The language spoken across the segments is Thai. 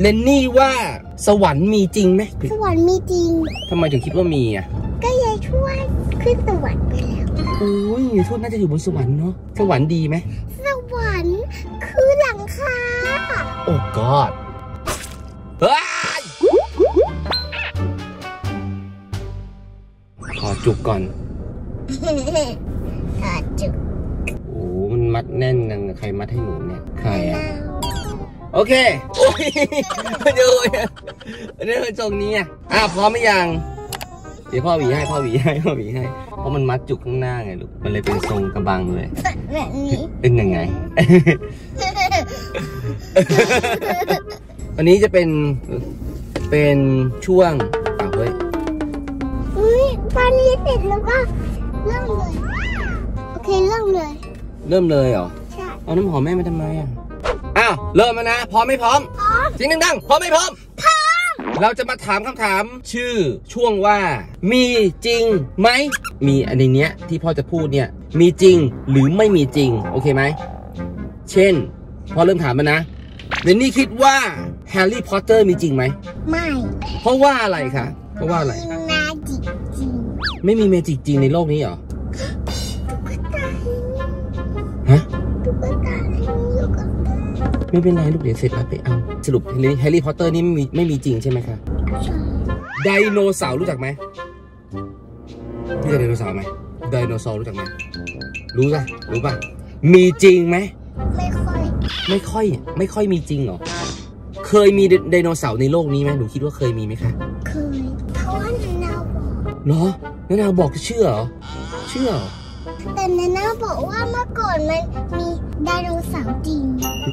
เลนนี่ว่าสวรรค์มีจริงไหมสวรรค์มีจริงทำไมถึงคิดว่ามีอะ ก็ยายช่วยขึ้นสวรรค์ไปแล้วโอ้ยโทษน่าจะอยู่บนสวรรค์เนาะสวรรค์ดีไหมสวรรค์คือหลังคาโอ้กอดเฮ้ยขอจุกก่อนถอดจุกโอ้มันมัดแน่นนังใครมัดให้หนูเนี่ยใครอะ โอเคโอ้ยดูอันนี้มันตรงนี้อะอะพร้อมไหมยังเดี๋ยวพ่อหวีให้พ่อหวีให้พ่อหวีให้ เพราะมันมัดจุกข้างหน้าไงลูก มันเลยเป็นทรงกระบังเลย แบบนี้ เป็นยังไง วันนี้จะเป็น เป็นช่วงอ้าวเฮ้ยอุ้ยตอนนี้เสร็จแล้วก็เริ่มเลย โอเคเริ่มเลย เริ่มเลยเหรอ ใช่ เอาน้ำหอมแม่มาทำไมอะ อ้าวเริ่มแล้วนะ พร้อมไม่พร้อมพร้อมเสียงดังๆพร้อมไม่พร้อมพร้อม เราจะมาถามคำถามชื่อช่วงว่า มีจริงไหม มีอันในเนี้ยที่พ่อจะพูดเนี่ย มีจริงหรือไม่มีจริง โอเคไหม เช่นพอเริ่มถามมานะเรนนี่คิดว่าแฮร์รี่พอตเตอร์มีจริงไหม ไม่เพราะว่าอะไรคะเพราะว่าอะไร มี magicจริง ไม่มี magic จริงในโลกนี้เหรอ ไม่เป็นไรลูกเดี๋ยวเสร็จแล้วไปเอา สรุปแฮร์รี่พอตเตอร์นี่ไม่มีไม่มีจริงใช่ไหมคะใช่ไดโนเสาร์รู้จักไหมรู้จักไดโนเสาร์ไหมไดโนเสาร์รู้จักไหมรู้ป่ะรู้ป่ะ มีจริงไหมไม่ค่อย ไม่ค่อย ไม่ค่อยมีจริงเหรอ เคยมีไดโนเสาร์ในโลกนี้ไหมหนูคิดว่าเคยมีไหมคะ เคย เพราะว่านานาบอกเหรอนานาบอกเชื่อเหรอ เชื่อเหรอ แต่นานาบอกว่าเมื่อก่อนมันมีไดโนเสาร์จริง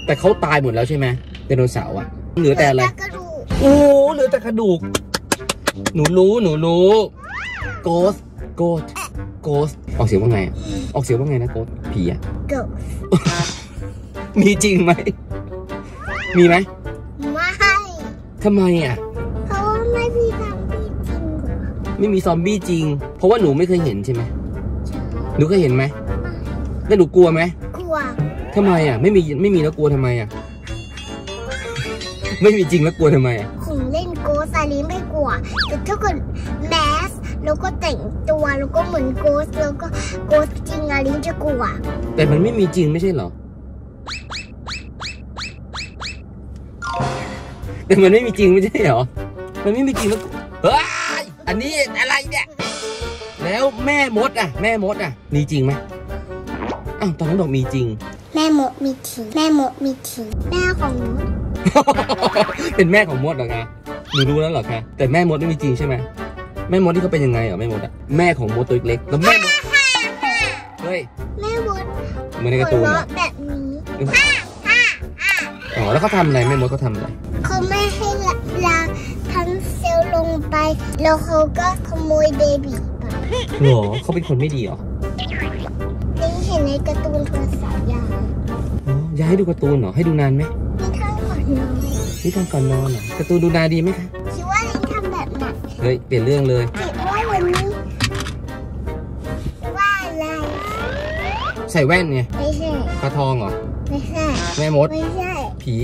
แต่เขาตายหมดแล้วใช่ไหมไดโนเสาร์อะเหลือแต่อะไรกระดูกโอ้เหลือแต่กระดูก หนูรู้หนูรู้โกสโกสโกสออกเสียงว่าไงอะออกเสียงว่าไงนะโกสผีอะเกิดมีจริงไหมมีไหมไม่ทำไมอะเพราะว่าไม่มีทางที่จริงกว่าไม่มีซอมบี้จริง เพราะว่าหนูไม่เคยเห็นใช่ไหม หนูเคยเห็นไหมแล้วหนูกลัวไหมกลัวทำไมอะไม่มีไม่มีแล้วกลัวทำไมอะไม่มีจริงแล้วกลัวทำไมอะของเล่นโกสอาลีไม่กลัว แต่ถ้าเกิดแมสแล้วก็แต่งตัวแล้วก็เหมือนโกสแล้วก็โกสจริงอาลีจะกลัว แต่มันไม่มีจริงไม่ใช่เหรอ แต่มันไม่มีจริงไม่ใช่เหรอ มันไม่มีจริงแล้วเฮ้ยอันนี้อะไรเนี่ย แล้วแม่มดอะ แม่มดอะ มีจริงไหมอ้าวตอนนั้นบอกมีจริง แม่มดมีทีแม่มดมีทีแม่ของมดเป็นแม่ของมดเหรอคะหนูรู้แล้วเหรอคะแต่แม่มดไม่มีจริงใช่ไหมแม่มดที่เขาเป็นยังไงเหรอแม่มดอะแม่ของมดตัวเล็กๆแล้วแม่มดเฮ้ยแม่มดเหมือนในหักาวร์ตูนเหรอเราะแบบนี้อ๋อแล้วเขาทำอะไรแม่มดเขาทำอะไรเขาไม่ให้ละลาทั้งเซลล์ลงไป แล้วเขาก็ขโมยเบบีไป หรอเขาเป็นคนไม่ดีเหรอลิงเห็นในการ์ตูนโทรศัพท์ยายอ๋ออยากให้ดูการ์ตูนเหรอ ให้ดูนานไหมนิทานก่อนนอนนี่ทำก่อนนอนเหรอการ์ตูนดูนานดีไหมคะ คิดว่าลิงทำแบบไหนเฮ้ย เปลี่ยนเรื่องเลยคิดว่าวันนี้ว่าอะไร ใส่แว่นไง ไม่ใช่ปลาทองเหรอ ไม่ใช่ แม่มด ไม่ใช่ ผี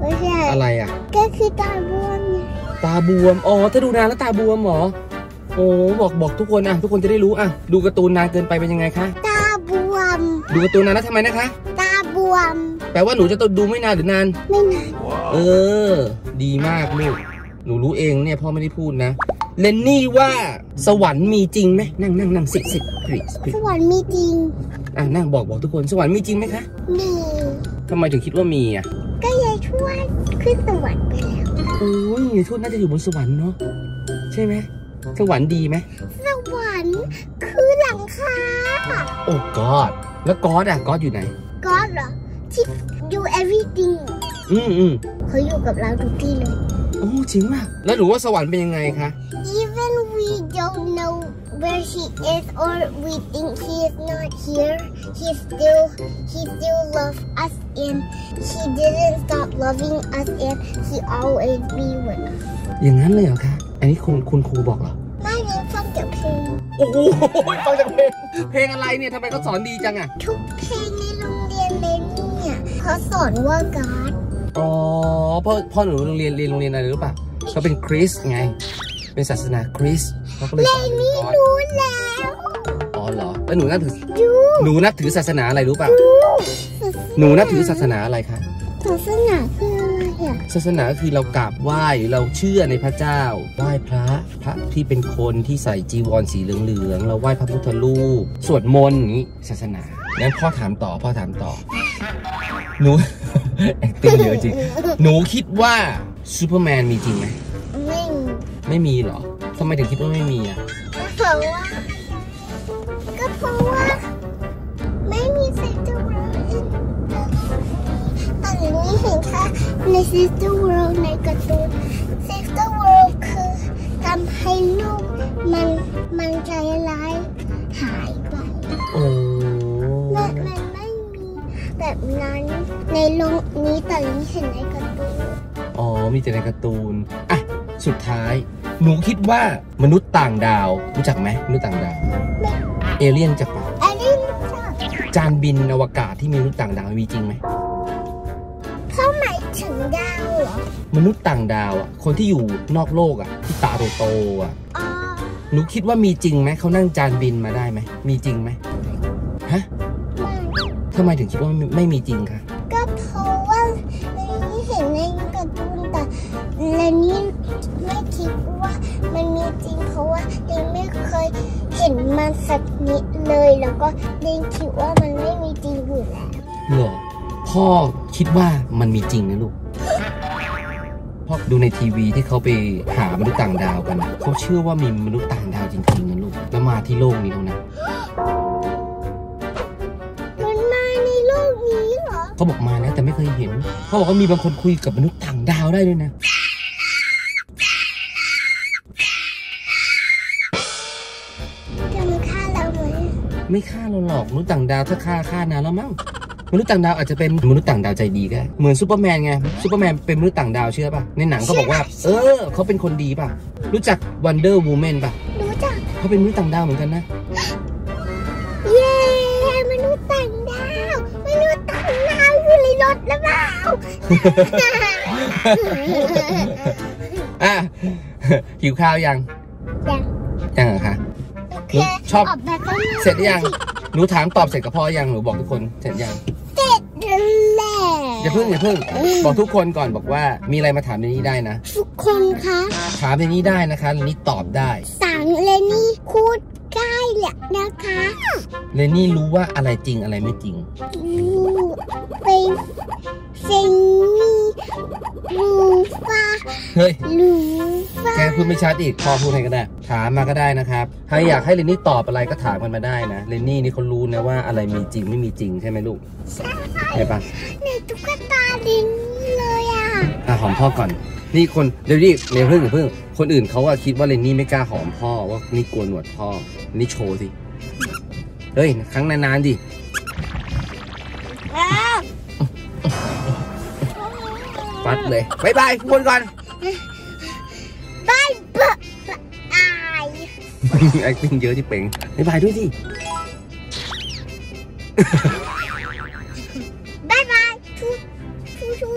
ไม่ใช่ อะไรอะ ก็คือตาบวมไงตาบวม อ๋อ ถ้าดูนานแล้วตาบวมเหรอ โอ้บอกบอกทุกคนอะทุกคนจะได้รู้อะดูการ์ตูนนานเกินไปเป็นยังไงคะตาบวม ดูการ์ตูนนานแล้วทำไมนะคะ ตาบวม แปลว่าหนูจะต้องดูไม่นานหรือนาน ไม่นานเออ ดีมากลูกหนูรู้เองเนี่ยพ่อไม่ได้พูดนะเลนนี่ว่าสวรรค์มีจริงไหมนั่งนั่งนั่งสิสิ please ส please วรรค์มีจริงอะนั่งบอกบอกทุกคนสวรรค์มีจริงไหมคะมีทำไมถึงคิดว่ามีอะก็ยายช่วยขึ้นสวรรค์ไปแล้วโอ้ยโทษน่าจะอยู่บนสวรรค์เนาะใช่ไหม สวรรค์ดีไหม สวรรค์คือหลังคา โอ้กอด แล้วกอดอะกอดอยู่ไหนก็เหรอ ที่ do everything อืมอืมเขาอยู่กับเราทุกที่เลย โอ้จริงป่ะ แล้วหนูว่าสวรรค์เป็นยังไงคะ even we don't know where she is or we think she is not here he still he still love us and he didn't stop loving us and he always be with us อย่างนั้นเลยเหรอคะ อันนี้คุณคุณครูบอกเหรอ ไม่ได้ฟังจากเพลง โอ้โหฟังจากเพลง เพลงอะไรเนี่ยทำไมเขาสอนดีจังอะทุกเพลงในโรงเรียนเลนเนี่ยเขาสอนว่าการ์ดอ๋อพ่อพ่อหนูโรงเรียนเรียนโรงเรียนอะไรหรือเปล่าเขาเป็นคริสต์ไง เป็นศาสนาคริสต์เขาก็เลยสอนเรื่อง God รู้แล้วอ๋อเหรอ แล้วหนูนับถือดูหนูนับถือศาสนาอะไรรู้เปล่าหนูนับถือศาสนาอะไรคะศาสนาคืออะไรอะ ศาสนาก็คือเรากราบไหว้หรือเราเชื่อในพระเจ้าไหว้พระพระที่เป็นคนที่ใส่จีวรสีเหลืองๆเราไหว้พระพุทธรูปสวดมนต์อย่างนี้ศาสนางั้นพ่อถามต่อพ่อถามต่อหนู acting เยอะจริงหนูคิดว่าซูเปอร์แมนมีจริงไหมไม่มีไม่มีเหรอทำไมถึงคิดว่าไม่มีอะก็เพราะว่า ในเซนต์เวิลด์ในการ์ตูนเซนต์เวิลด์คือทำให้ลูกมันมันใจร้ายหายไปโอ้มันมันไม่มีแบบนั้นในโลกนี้แต่นี้เห็นในการ์ตูนอ๋อ มีแต่ในการ์ตูน อะ สุดท้าย หนูคิดว่ามนุษย์ต่างดาว รู้จักไหมมนุษย์ต่างดาว เอเลี่ยนจักปะอันนี้ไม่ใช่จานบินอวกาศที่มีมนุษย์ต่างดาวมีจริงไหม เขาหมายถึงดาวเหรอ มนุษย์ต่างดาวอะ คนที่อยู่นอกโลกอะ ที่ตาโตๆอะอ๋อหนูคิดว่ามีจริงไหมเขานั่งจานบินมาได้ไหม มีจริงไหมฮะไม่ทำไมถึงคิดว่าไม่ไม่มีจริงคะก็เพราะว่าในนี้เห็นในการ์ตูนแต่ในนี้ไม่คิดว่ามันมีจริง เพราะว่าเดนไม่เคยเห็นมันสักนิดเลย แล้วก็เดนคิดว่ามันไม่มีจริงอยู่แล้วเหรอพ่อ คิดว่ามันมีจริงนะลูกพ่อดูในทีวีที่เขาไปหามนุษย์ต่างดาวกันอะเขาเชื่อว่ามีมนุษย์ต่างดาวจริงๆนะลูก แล้วมาที่โลกนี้แล้วนะมันมาในโลกนี้เหรอเขาบอกมาแล้วแต่ไม่เคยเห็น เขาบอกว่ามีบางคนคุยกับมนุษย์ต่างดาวได้ด้วยนะ จะมาฆ่าเราไหมไม่ฆ่าเราหรอกมนุษย์ต่างดาวถ้าฆ่าฆ่านานแล้วมั้ง มนุษย์ต่างดาวอาจจะเป็นมนุษย์ต่างดาวใจดีก็ได้เหมือนซูเปอร์แมนไงซูเปอร์แมนเป็นมนุษย์ต่างดาวเชื่อป่ะในหนังเขาบอกว่า เออเขาเป็นคนดีป่ะ รู้จักวันเดอร์วูแมนป่ะรู้จักเขาเป็นมนุษย์ต่างดาวเหมือนกันนะเย้มนุษย์ต่างดาวมนุษย์ต่างดาวอยู่ในรถหรือเปล่าอะหิวข้าวยังยังยังเหรอคะโอเคชอบออกแบบข้างนอกเสร็จหรือยังหนูถามตอบเสร็จกับพ่อยังหนูบอกทุกคนเสร็จยังเสร็จแล้ว อย่าเพิ่งอย่าเพิ่งบอกทุกคนก่อนบอกว่ามีอะไรมาถามในนี้ได้นะ ทุกคนคะถามในนี้ได้นะคะในนี้ตอบได้ สั่งเลนี่พูดได้แหละนะคะเลนนี่รู้ว่าอะไรจริงอะไรไม่จริงรูไปเซนนี่รูฟ้าเฮ้ยรูฟ้าแกพูดไม่ชัดอีกพ่อพูดให้ก็ได้ ถามมาก็ได้นะครับใครอยากให้เลนนี่ตอบอะไรก็ถามกันมาได้นะเลนนี่นี่เขารู้นะว่าอะไรมีจริงไม่มีจริงใช่ไหมลูกใช่ปะในตุ๊กตาเลนี่เลยอะอะหอมพ่อก่อน นี่คนเดี๋ยวดิเดี๋ยวเพิ่งเดี๋ยวเพิ่ง คนอื่นเขาอะคิดว่าเลนนี่ไม่กล้าหอมพ่อว่านี่กลัวหนวดพ่อนี่โชว์สิเฮ้ยครั้งนานๆดิปัดเลยบายบายทุกคนก่อนบายบายอาย acting เยอะที่เป่งบ๊ายบายด้วยสิ บ๊ายบายชูชูชู